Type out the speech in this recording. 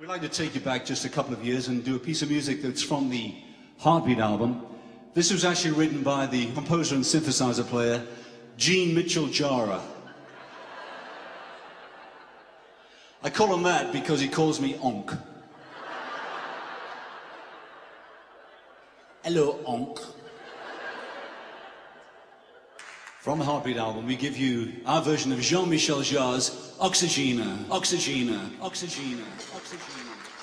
We'd like to take you back just a couple of years and do a piece of music that's from the Heartbeat album. This was actually written by the composer and synthesizer player, Jean-Michel Jarre. I call him that because he calls me Onk. Hello, Onk. From the Heartbeat album, we give you our version of Jean-Michel Jarre's Oxygene, Oxygene, Oxygene, Oxygene.